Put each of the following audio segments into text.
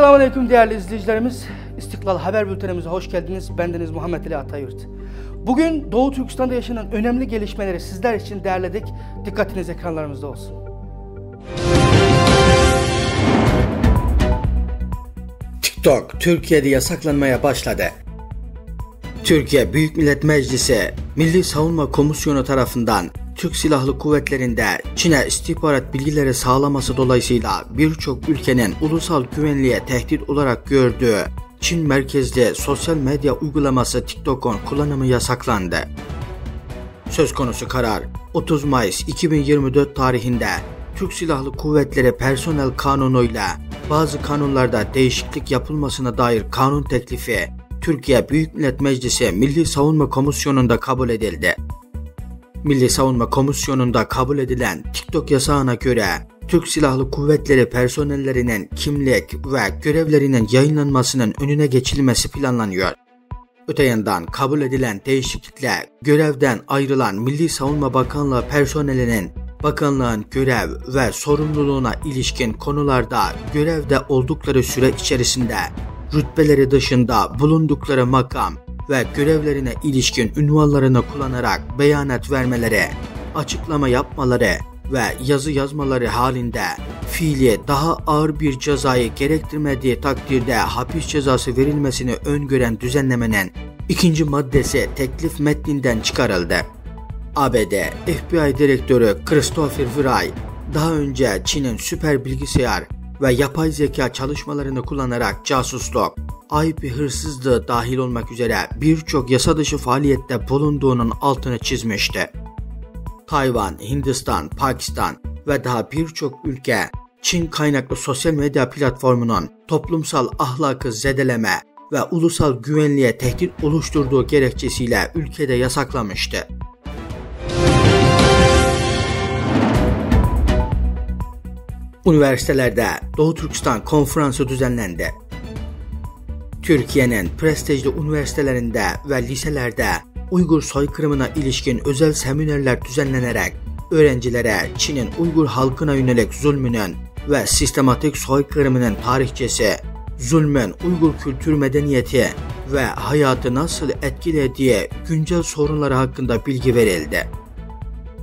Esselamu Aleyküm değerli izleyicilerimiz. İstiklal Haber Bültenimize hoş geldiniz. Bendeniz Muhammed Ali Atayurt. Bugün Doğu Türkistan'da yaşanan önemli gelişmeleri sizler için derledik. Dikkatiniz ekranlarımızda olsun. TikTok Türkiye'de yasaklanmaya başladı. Türkiye Büyük Millet Meclisi Milli Savunma Komisyonu tarafından Türk Silahlı Kuvvetleri'nde Çin'e istihbarat bilgileri sağlaması dolayısıyla birçok ülkenin ulusal güvenliğe tehdit olarak gördüğü Çin merkezli sosyal medya uygulaması TikTok'un kullanımı yasaklandı. Söz konusu karar 30 Mayıs 2024 tarihinde Türk Silahlı Kuvvetleri Personel Kanunu'yla bazı kanunlarda değişiklik yapılmasına dair kanun teklifi Türkiye Büyük Millet Meclisi Milli Savunma Komisyonu'nda kabul edildi. Milli Savunma Komisyonu'nda kabul edilen TikTok yasağına göre Türk Silahlı Kuvvetleri personellerinin kimlik ve görevlerinin yayınlanmasının önüne geçilmesi planlanıyor. Öte yandan kabul edilen değişiklikle görevden ayrılan Milli Savunma Bakanlığı personelinin bakanlığın görev ve sorumluluğuna ilişkin konularda görevde oldukları süre içerisinde rütbeleri dışında bulundukları makam ve görevlerine ilişkin ünvanlarını kullanarak beyanat vermeleri, açıklama yapmaları ve yazı yazmaları halinde fiili daha ağır bir cezayı gerektirmediği takdirde hapis cezası verilmesini öngören düzenlemenin ikinci maddesi teklif metninden çıkarıldı. ABD FBI Direktörü Christopher Wray daha önce Çin'in süper bilgisayar ve yapay zeka çalışmalarını kullanarak casusluk, IP hırsızlığı dahil olmak üzere birçok yasa dışı faaliyette bulunduğunun altını çizmişti. Tayvan, Hindistan, Pakistan ve daha birçok ülke Çin kaynaklı sosyal medya platformunun toplumsal ahlakı zedeleme ve ulusal güvenliğe tehdit oluşturduğu gerekçesiyle ülkede yasaklamıştı. Üniversitelerde Doğu Türkistan Konferansı düzenlendi. Türkiye'nin prestijli üniversitelerinde ve liselerde Uygur soykırımına ilişkin özel seminerler düzenlenerek öğrencilere Çin'in Uygur halkına yönelik zulmünün ve sistematik soykırımının tarihçesi, zulmün Uygur kültür medeniyeti ve hayatı nasıl etkilediği güncel sorunları hakkında bilgi verildi.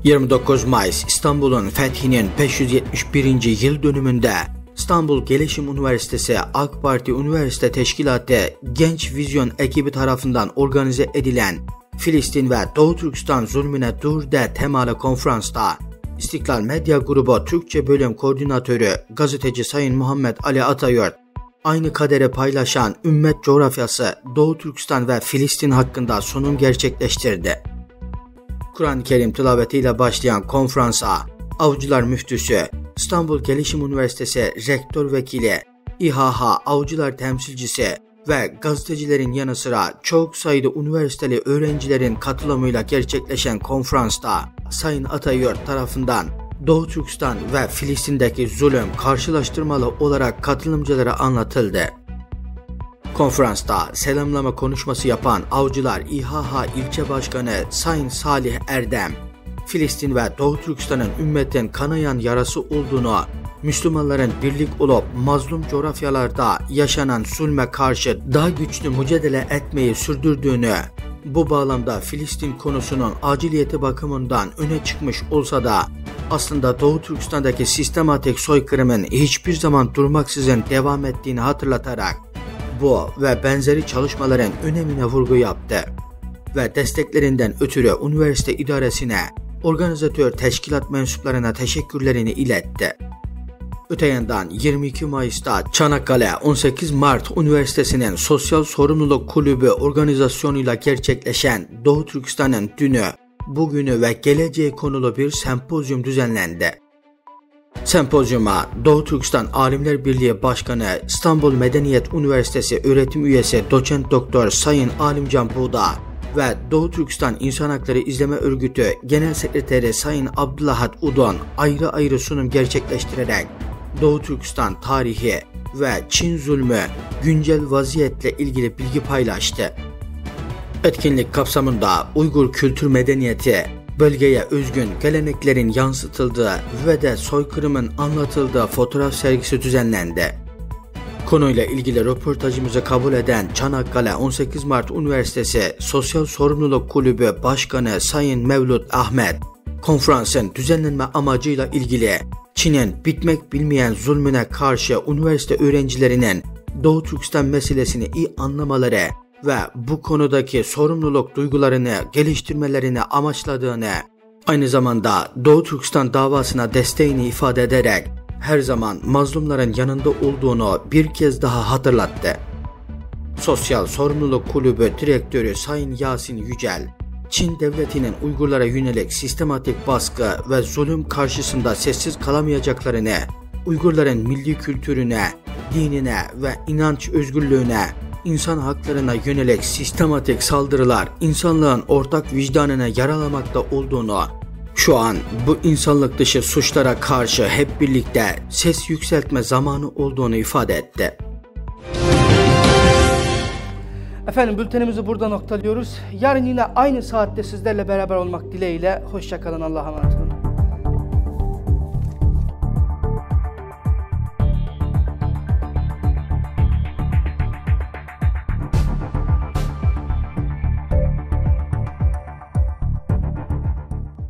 29 Mayıs İstanbul'un fethinin 571. yıl dönümünde İstanbul Gelişim Üniversitesi AK Parti Üniversite Teşkilatı Genç Vizyon ekibi tarafından organize edilen Filistin ve Doğu Türkistan zulmüne dur de temalı konferansta İstiklal Medya Grubu Türkçe Bölüm Koordinatörü gazeteci Sayın Muhammed Ali Atayurt aynı kadere paylaşan ümmet coğrafyası Doğu Türkistan ve Filistin hakkında sunum gerçekleştirdi. Kur'an-ı Kerim tilavetiyle başlayan konferansa Avcılar Müftüsü, İstanbul Gelişim Üniversitesi Rektör Vekili, İHH Avcılar Temsilcisi ve gazetecilerin yanı sıra çok sayıda üniversiteli öğrencilerin katılımıyla gerçekleşen konferansta Sayın Atayurt tarafından Doğu Türkistan ve Filistin'deki zulüm karşılaştırmalı olarak katılımcılara anlatıldı. Konferansta selamlama konuşması yapan Avcılar İHH ilçe başkanı Sayın Salih Erdem, Filistin ve Doğu Türkistan'ın ümmetin kanayan yarası olduğunu, Müslümanların birlik olup mazlum coğrafyalarda yaşanan zulme karşı daha güçlü mücadele etmeyi sürdürdüğünü, bu bağlamda Filistin konusunun aciliyeti bakımından öne çıkmış olsa da aslında Doğu Türkistan'daki sistematik soykırımın hiçbir zaman durmaksızın devam ettiğini hatırlatarak bu ve benzeri çalışmaların önemine vurgu yaptı ve desteklerinden ötürü üniversite idaresine, organizatör teşkilat mensuplarına teşekkürlerini iletti. Öte yandan 22 Mayıs'ta Çanakkale 18 Mart Üniversitesi'nin Sosyal Sorumluluk Kulübü organizasyonuyla gerçekleşen Doğu Türkistan'ın dünü, bugünü ve geleceği konulu bir sempozyum düzenlendi. Sempozyuma Doğu Türkistan Alimler Birliği Başkanı İstanbul Medeniyet Üniversitesi öğretim üyesi doçent doktor Sayın Alimcan Buğda ve Doğu Türkistan İnsan Hakları İzleme Örgütü Genel Sekreteri Sayın Abdülahad Udon ayrı ayrı sunum gerçekleştirerek Doğu Türkistan tarihi ve Çin zulmü güncel vaziyetle ilgili bilgi paylaştı. Etkinlik kapsamında Uygur kültür medeniyeti, bölgeye özgün geleneklerin yansıtıldığı ve de soykırımın anlatıldığı fotoğraf sergisi düzenlendi. Konuyla ilgili röportajımızı kabul eden Çanakkale 18 Mart Üniversitesi Sosyal Sorumluluk Kulübü Başkanı Sayın Mevlut Ahmet, konferansın düzenlenme amacıyla ilgili Çin'in bitmek bilmeyen zulmüne karşı üniversite öğrencilerinin Doğu Türkistan meselesini iyi anlamaları ve bu konudaki sorumluluk duygularını geliştirmelerini amaçladığını, aynı zamanda Doğu Türkistan davasına desteğini ifade ederek her zaman mazlumların yanında olduğunu bir kez daha hatırlattı. Sosyal Sorumluluk Kulübü Direktörü Sayın Yasin Yücel, Çin devletinin Uygurlara yönelik sistematik baskı ve zulüm karşısında sessiz kalamayacaklarını, Uygurların milli kültürüne, dinine ve inanç özgürlüğüne, insan haklarına yönelik sistematik saldırılar insanlığın ortak vicdanına yaralamakta olduğunu, şu an bu insanlık dışı suçlara karşı hep birlikte ses yükseltme zamanı olduğunu ifade etti. Efendim bültenimizi burada noktalıyoruz. Yarın yine aynı saatte sizlerle beraber olmak dileğiyle. Hoşçakalın. Allah'a emanet olun.